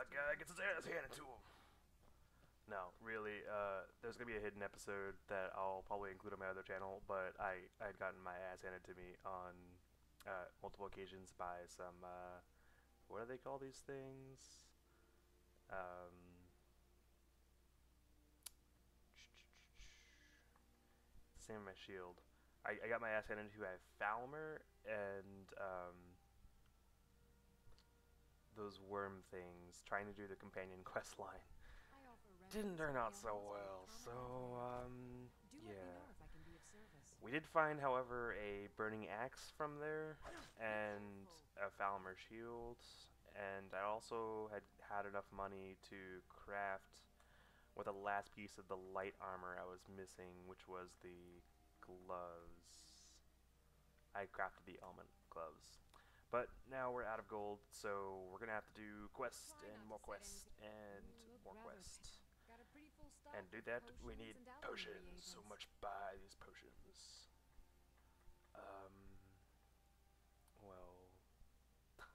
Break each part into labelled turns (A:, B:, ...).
A: uh, guy gets his ass handed to him. No, really, uh, there's gonna be a hidden episode that I'll probably include on my other channel, but I I'd gotten my ass handed to me on uh, multiple occasions by some uh, what do they call these things? Um, same my shield. I, I got my ass handed to a Falmer and um, those worm things trying to do the companion quest line. Didn't turn out so well, so um, yeah. We did find, however, a burning axe from there and a Falmer shield, and I also had had enough money to craft with the last piece of the light armor I was missing, which was the gloves. I crafted the element gloves. But now we're out of gold, so we're gonna have to do quest and more quest and more quest. And do that, we need potions. So much buy these potions. Um. Well,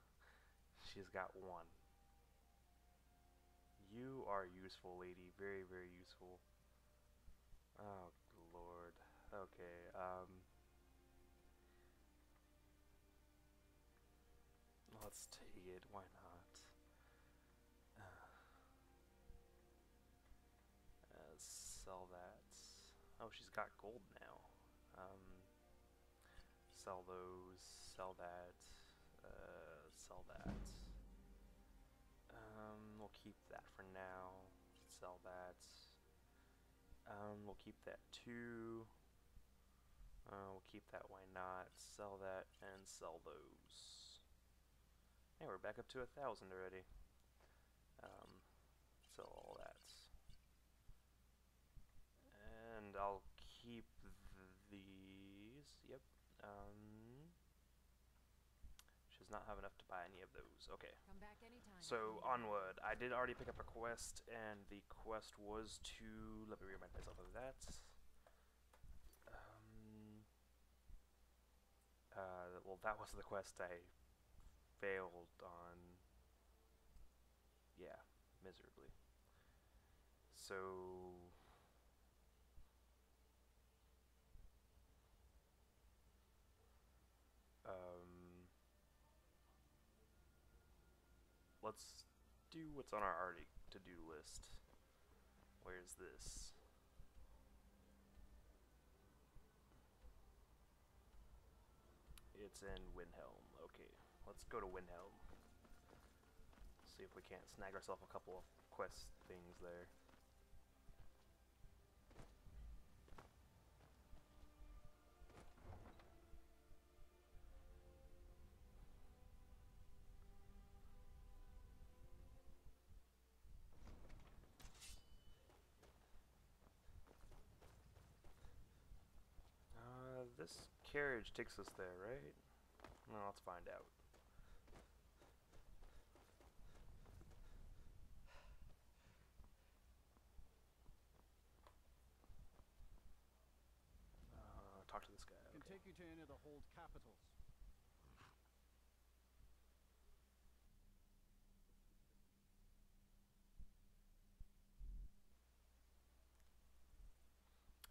A: she's got one. You are useful, lady. Very, very useful. Oh, lord. Okay, um... Let's take it, why not? Uh, uh, sell that. Oh, she's got gold now. Um, sell those, sell that, uh, sell that. Um, we'll keep that for now. Sell that. Um, we'll keep that too. Uh, we'll keep that, why not? Sell that and sell those. Hey, we're back up to a thousand already. Um, sell all that. And I'll keep th these. Yep. Um, she does not have enough to buy any of those. Okay. Come back anytime. So, onward. I did already pick up a quest, and the quest was to... Let me remind myself of that. Um, uh, well, that was the quest I failed on. Yeah, miserably. So. Um, let's do what's on our already to-do list. Where's this? It's in Windhelm. Let's go to Windhelm. See if we can't snag ourselves a couple of quest things there. Uh, this carriage takes us there, right? Well, let's find out. Uh, talk to this guy.
B: Can
A: Okay.
B: take you to any of the hold capitals.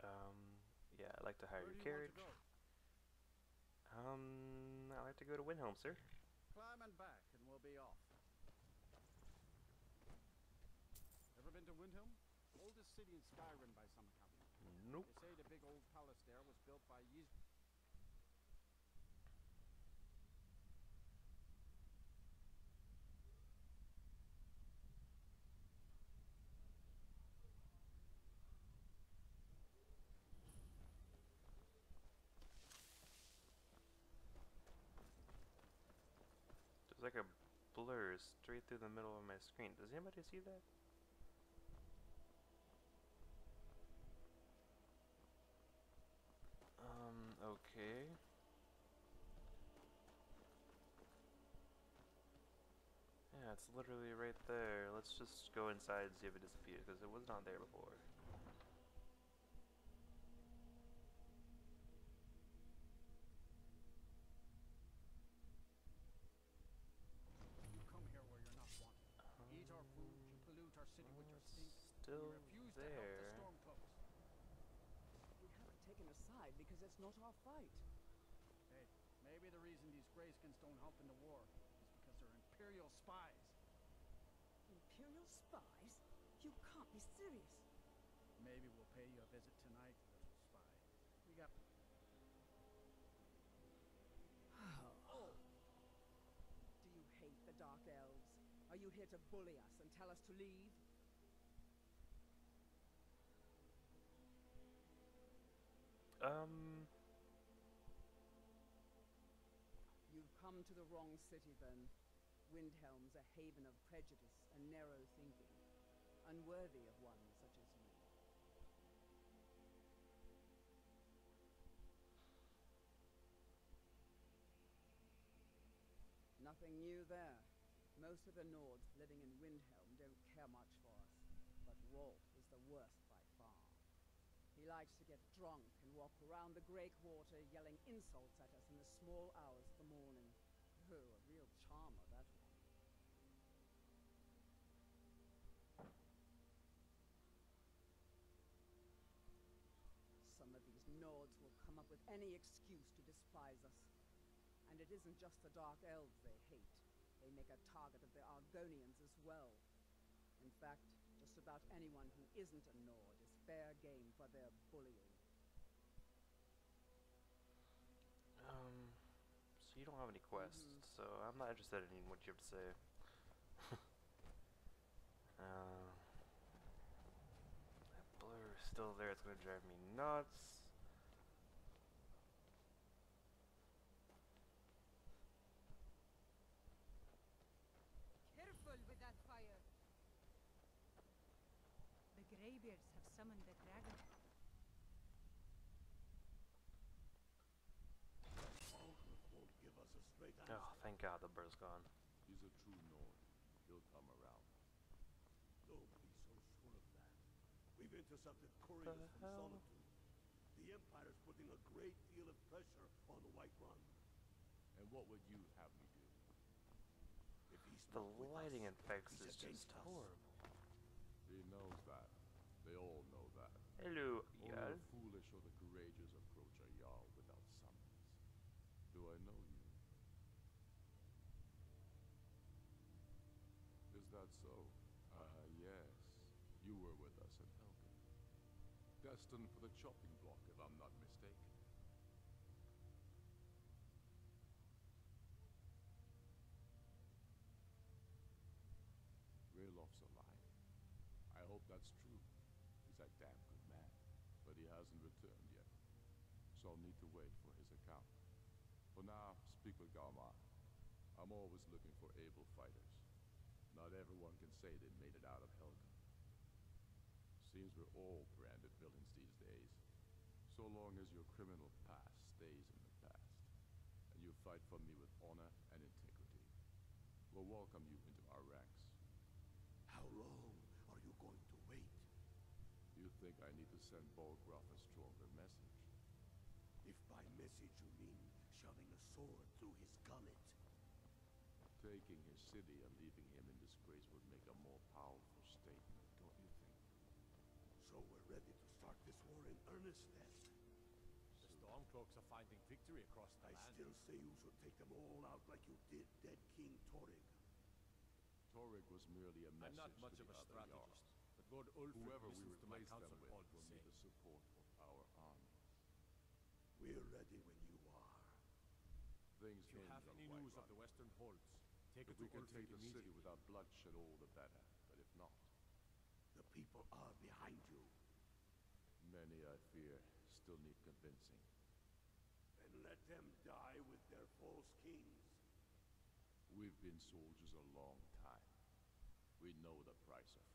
A: Um, yeah, I'd like to hire
B: Where
A: your
B: you
A: carriage. Um, I'd like to go to Windhelm, sir.
B: Climb and back, and we'll be off. Ever been to Windhelm? Oldest city in Skyrim by some account.
A: Nope.
B: They say the big old palace there was built by Yiz.
A: Like a blur straight through the middle of my screen. Does anybody see that? Um, okay. Yeah, it's literally right there. Let's just go inside and see if it disappears, because it was not there before.
B: You come here where you're not wanted. Eat our our city with your
A: It's
B: stink.
A: Still
B: you refuse to help the
A: there.
C: We haven't taken a side because it's not our fight.
B: Hey, maybe the reason these Greyskins don't help in the war is because they're Imperial spies.
C: Imperial spies? You can't be serious.
B: Maybe we'll pay you a visit tonight, little spy. We got
C: Oh. Do you hate the Dark Elves? Are you here to bully us and tell us to leave?
A: Um,
C: You've come to the wrong city then. Windhelm's a haven of prejudice and narrow thinking, unworthy of one such as you. Nothing new there. Most of the Nords living in Windhelm don't care much for us, but Rolff is the worst. He likes to get drunk and walk around the Gray Quarter yelling insults at us in the small hours of the morning. Oh, a real charmer, that one. Some of these Nords will come up with any excuse to despise us. And it isn't just the Dark Elves they hate. They make a target of the Argonians as well. In fact, just about anyone who isn't a Nord fair game for their bullying.
A: um, so you don't have any quests,
C: Mhm.
A: so I'm not interested in what you have to say. uh, that blur is still there. It's gonna drive me nuts.
D: Careful with that fire. The Greybeards have summoned the dragon.
E: Aldrich won't give us a straight answer.
A: Oh, thank God the bird's gone.
E: He's a true Nord. He'll come around. Don't be so sure of that. We've intercepted couriers
A: The
E: from? Solitude. The Empire's putting a great deal of pressure on the Whiterun.
F: And what would you have me do?
E: If he's
A: The lighting
E: us,
A: effects
E: he's
A: is just
E: us.
A: horrible.
F: He knows that. They all
A: Hello,
F: Only
A: Jarl.
F: the foolish or the courageous approach a Jarl without summons. Do I know you? Is that so? Ah, yes. You were with us at Helgen. Destined for the chopping block, if I'm not mistaken. Ralof's alive. I hope that's true. He's a damn good hasn't returned yet. So I'll need to wait for his account. For now, speak with Galmar. I'm always looking for able fighters. Not everyone can say they made it out of Helgen. Seems we're all branded villains these days. So long as your criminal past stays in the past, and you fight for me with honor and integrity, we'll welcome you into our ranks.
E: How long are you going to wait?
F: You think I need to send Balgruuf a stronger message?
E: If by message you mean shoving a sword through his gullet.
F: Taking his city and leaving him in disgrace would make a more powerful statement, don't you think?
E: So we're ready to start this war in earnest then.
G: The Stormcloaks are finding victory across the
E: I
G: land.
E: still say you should take them all out like you did dead King Torygg.
F: Torygg was merely a
G: I'm not much
F: to
G: of a strategist,
F: Jarls.
G: But Lord Ulfric
F: Whoever we
G: listens to my
F: replace
G: counsel
F: them with
G: all the
F: will need
G: same.
F: the support of our army.
E: We're ready when you are.
F: Things
G: If you
F: hinge
G: have any
F: White
G: news of the Western Holds, take
F: If
G: it
F: we can take the city without bloodshed, all the better. But if not,
E: The people are behind you.
F: many, I fear, still need convincing.
E: Then let them die with their false kings.
F: We've been soldiers a long time. We know the price of freedom. But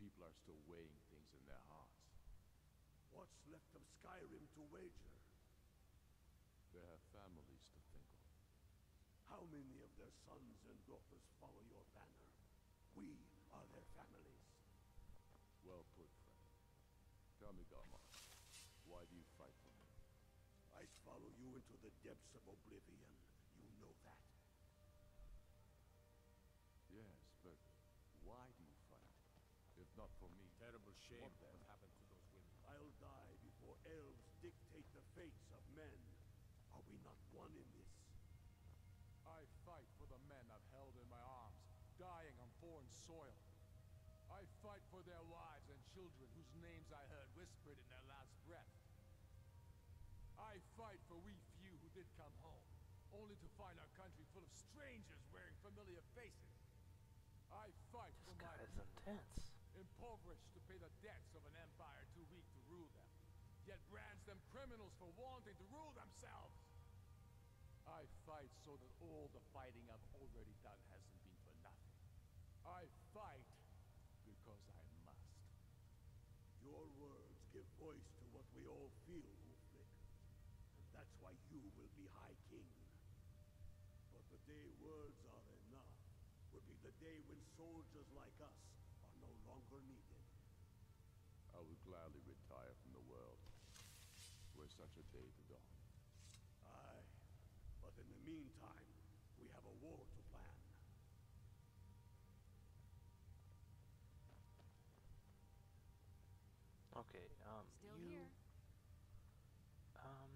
F: people are still weighing things in their hearts.
E: What's left of Skyrim to wager?
F: They have families to think of.
E: How many of their sons and daughters follow your banner? We are their families.
F: Well put, friend. Tell me, Galmar, why do you fight for me?
E: I'd follow you into the depths of oblivion.
F: Not for me.
G: Terrible shame
F: What then?
G: happened to those women.
E: I'll die before elves dictate the fates of men. Are we not one in this?
F: I fight for the men I've held in my arms, dying on foreign soil. I fight for their wives and children whose names I heard whispered in their last breath. I fight for we few who did come home, only to find our country full of strangers wearing familiar faces. I fight
A: This
F: for my
A: guy's
F: people,
A: intense.
F: Impoverished to pay the debts of an empire too weak to rule them, yet brands them criminals for wanting to rule themselves. I fight so that all the fighting I've already done hasn't been for nothing. I fight because I must.
E: Your words give voice to what we all feel, Ulfric. And that's why you will be High King. But the day words are enough will be the day when soldiers like us are no longer needed.
F: I would gladly retire from the world, were such a day to dawn.
E: Aye. But in the meantime, we have a war to plan.
A: Okay, um,
H: Still
A: you,
H: here.
A: um,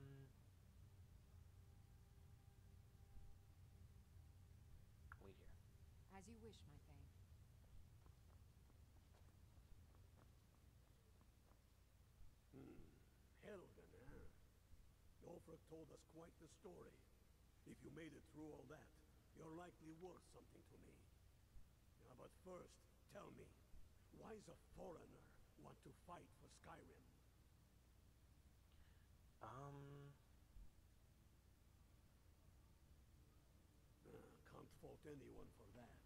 A: wait here.
H: As you wish, my Thane.
E: Hmm. Helgen, eh? Ulfric told us quite the story. If you made it through all that, you're likely worth something to me. Now, but first, tell me, why does a foreigner want to fight for Skyrim?
A: Um,
E: Uh, can't fault anyone for that.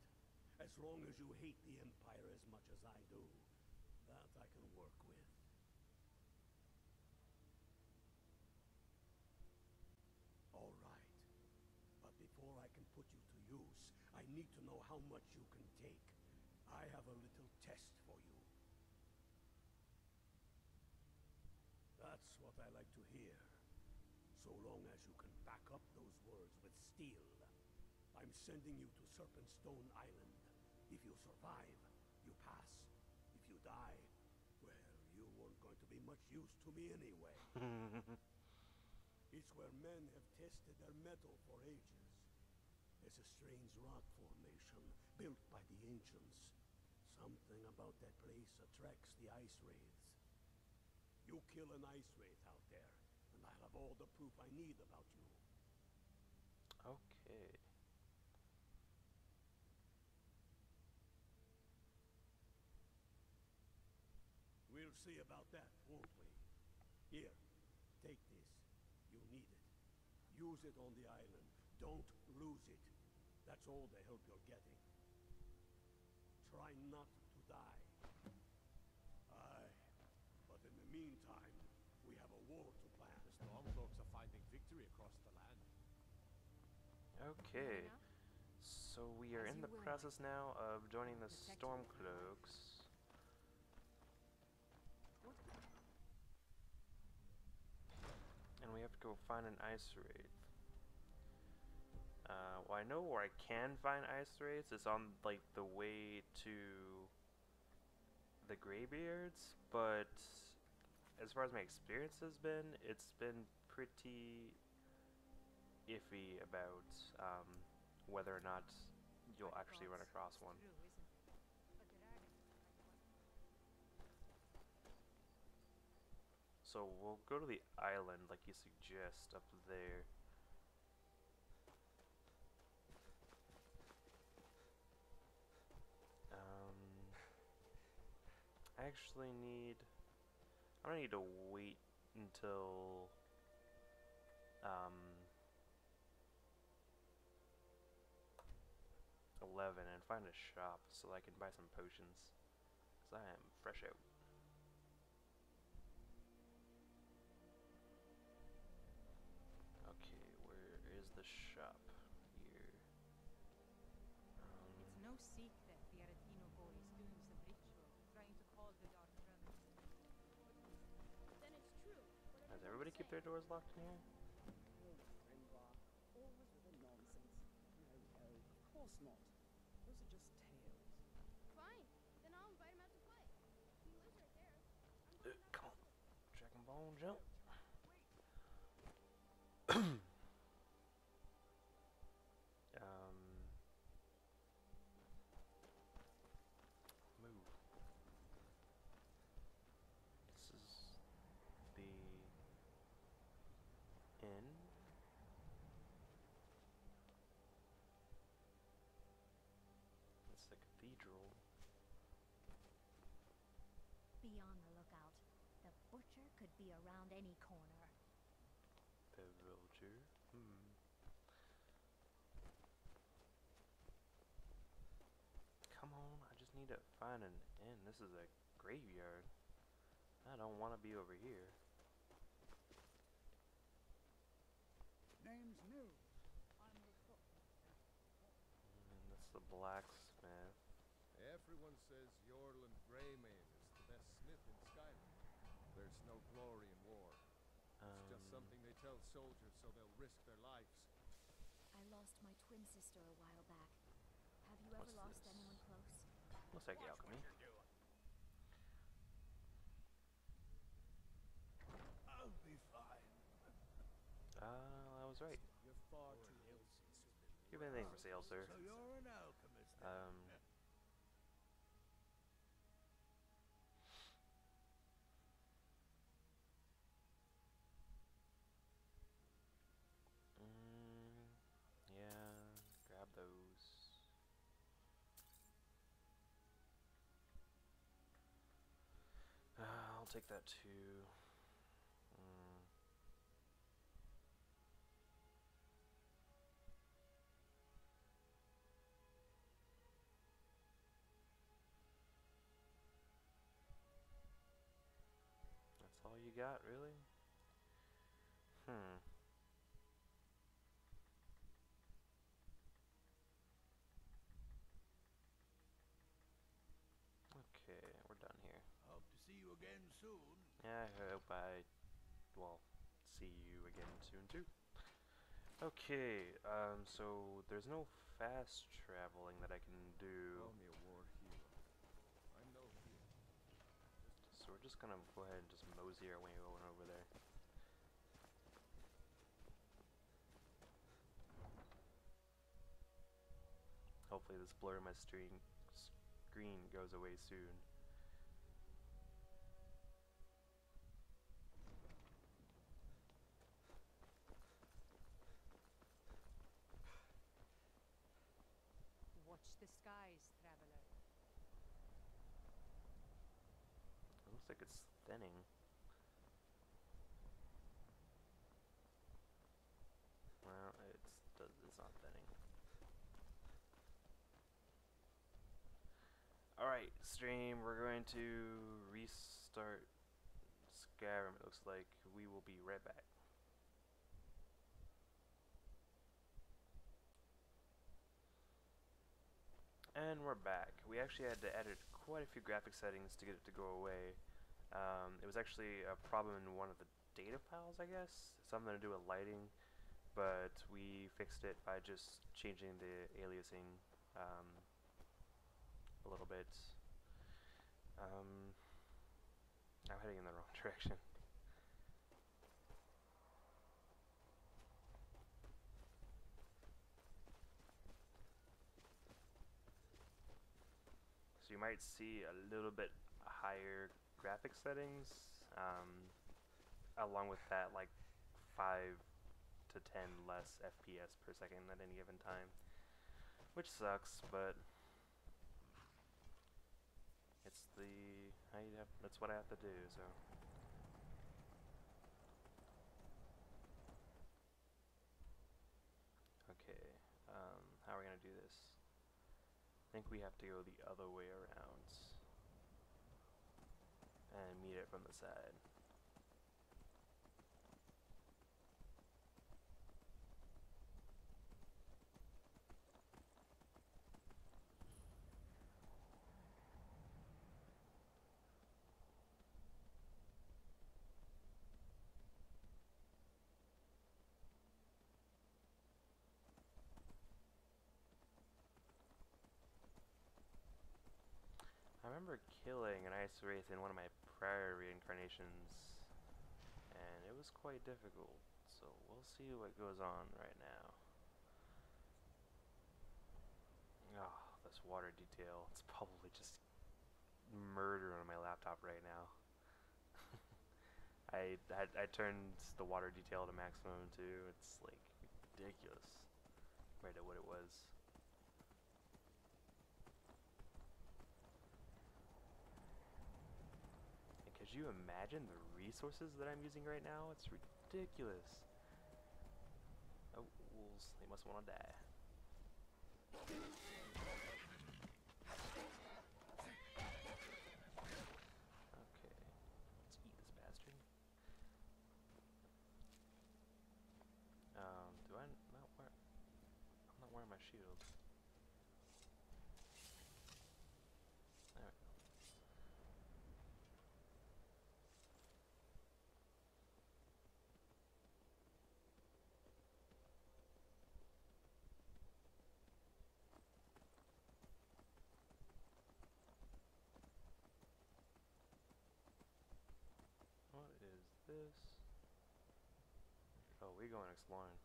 E: As long as you hate the Empire as much as I do, that I can work with. All right. But before I can put you to use, I need to know how much you can take. I have a little test for you. That's what I like to hear. So long as you can back up those words with steel. I'm sending you to Serpentstone Island. If you survive, you pass. If you die, well, you weren't going to be much use to me anyway. It's where men have tested their metal for ages. There's a strange rock formation built by the ancients. Something about that place attracts the ice wraiths. You kill an ice wraith out there, and I'll have all the proof I need about you.
A: okay.
E: We'll see about that, won't we? Here, take this. You need it. Use it on the island. Don't lose it. That's all the help you're getting. Try not to die. Aye. But in the meantime, we have a war to plan.
G: The Stormcloaks are finding victory across the land.
A: Okay. So we are
H: As
A: in the
H: will,
A: process now of joining the
H: Protect.
A: Stormcloaks. And we have to go find an ice wraith. Uh, well, I know where I can find ice wraiths. It's on like the way to the Greybeards, but as far as my experience has been, it's been pretty iffy about um, whether or not you'll actually run across one. So we'll go to the island like you suggest up there. I actually need. I'm gonna need to wait until. Um. Eleven and find a shop so I can buy some potions. Cause I am fresh out. Okay, where is the shop here? Um,
D: It's no secret
A: everybody keep their doors locked in here?
I: Uh, come
A: on. Dragon bone jump.
I: Be on the lookout. The butcher could be around any corner.
A: The vulture. Hmm. Come on, I just need to find an inn. This is a graveyard. I don't want to be over here.
B: Name's new. I'm the cook.
A: And that's the blacksmith.
J: Everyone says Eorlund Gray-Mane is the best smith in Skyrim. There's no glory in war. It's just
A: Um,
J: something they tell soldiers so they'll risk their lives.
I: I lost my twin sister a while back. Have you ever
A: What's
I: lost
A: this?
I: anyone close?
A: Looks like alchemy.
E: I'll be fine.
A: Ah, I was right.
B: You're far too ill.
A: You have anything for sale, sir?
E: So you're an alchemist.
A: Um, mm, yeah, grab those. I'll take that too. Mm. That's all you got, really? Hmm. Okay, we're done here.
E: Hope to see you again soon.
A: Yeah, I hope I, well, see you again soon too. Okay, um, so there's no fast traveling that I can do.
J: Call me a war hero. I'm.
A: So we're just gonna go ahead and just mosey our way on over there. Hopefully this blur in my stream screen goes away soon.
D: Watch the skies, traveler.
A: It looks Well, it's it's not thinning. Alright, stream, we're going to restart Skyrim, it looks like. We will be right back. And we're back. We actually had to edit quite a few graphic settings to get it to go away. Um, it was actually a problem in one of the data files, I guess. Something to do with lighting. But we fixed it by just changing the aliasing um, a little bit. Um, I'm heading in the wrong direction. So you might see a little bit higher graphic settings, um, along with that like 5 to 10 less FPS per second at any given time, which sucks, but it's the I have, that's what I have to do. So okay, um, how are we gonna do this? I think we have to go the other way around and meet it from the side. Remember killing an Ice Wraith in one of my prior reincarnations. And it was quite difficult, so we'll see what goes on right now. Oh, this water detail, it's probably just murder on my laptop right now. I, I, I turned the water detail to maximum too, it's like ridiculous compared to what it was. Could you imagine the resources that I'm using right now? It's ridiculous. Oh, wolves. They must want to die. Okay. Let's eat this bastard. Um, do I not wear... I'm not wearing my shield. There we go. What is this? Oh, we going exploring.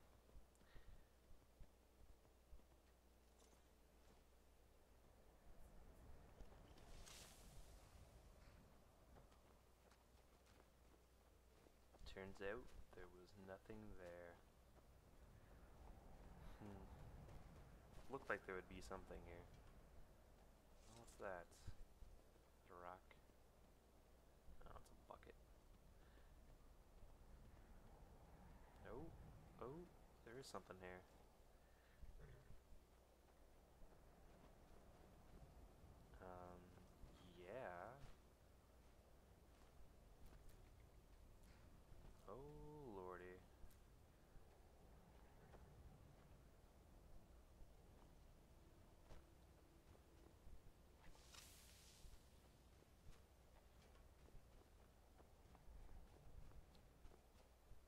A: Turns out there was nothing there. Hmm. Looked like there would be something here. What's that? Is it a rock? Oh, it's a bucket. Oh, oh, there is something here. Um, yeah. Oh, lordy.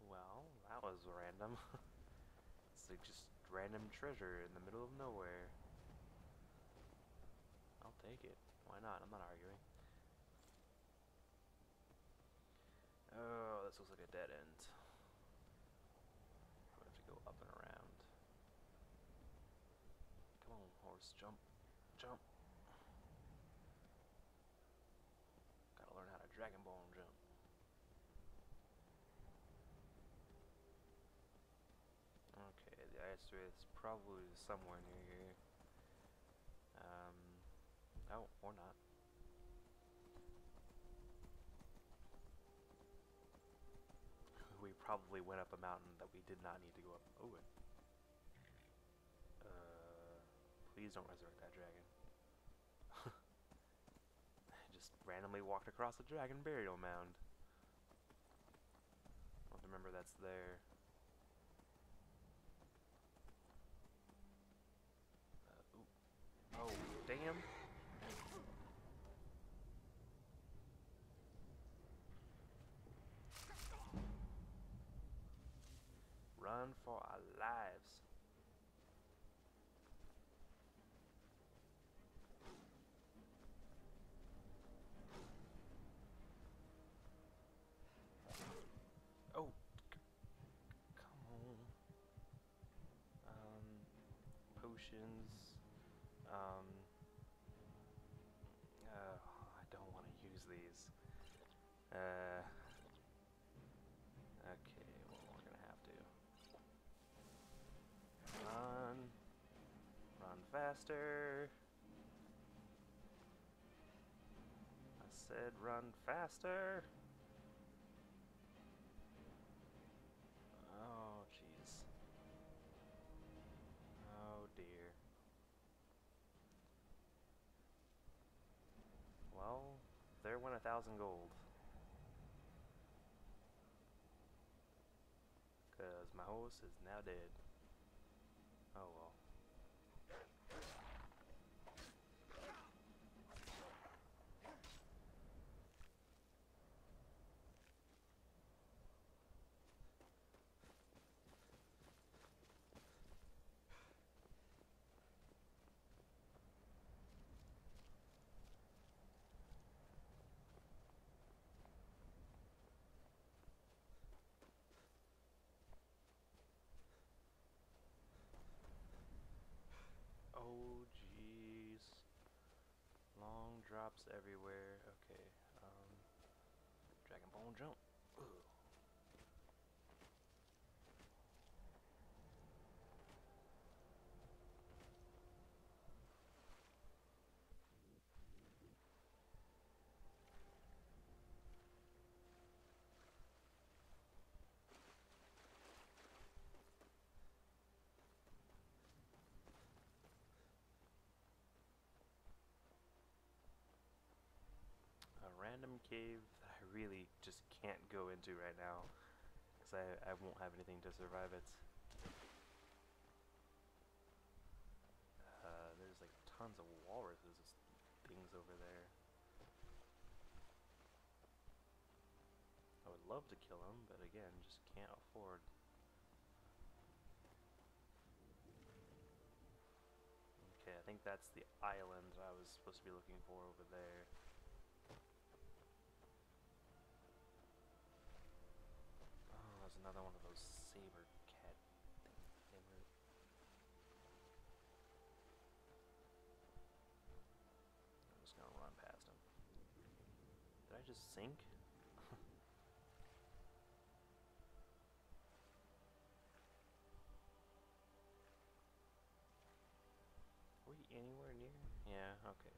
A: Well, that was random. it's like just random treasure in the middle of nowhere. I'll take it. Why not? I'm not arguing. Oh, this looks like a dead end. I have to go up and around. Come on, horse, jump, jump. Gotta learn how to dragon bone jump. Okay, the ice is probably somewhere near here. Um, or not. we probably went up a mountain that we did not need to go up. Oh, it. Uh, please don't resurrect that dragon. I just randomly walked across a dragon burial mound. I'll remember that's there. Uh, ooh. Oh, damn. Run for our lives. Oh, c- come on. Um, potions. Um, uh, I don't want to use these. Uh, okay, well, we're gonna have to. Run. Run faster. I said run faster. Oh, jeez. Oh, dear. Well, there went a thousand gold. Because my horse is now dead. Oh well. Drops everywhere. Okay. Um, Dragon Ball jump. Ugh. a random cave that I really just can't go into right now because I, I won't have anything to survive it. Uh, there's like tons of walruses things over there. I would love to kill them, but again, just can't afford. Okay, I think that's the island I was supposed to be looking for over there. There's another one of those saber cat thing. Saber. I'm just gonna run past him. Did I just sink? Were we anywhere near? Yeah, okay.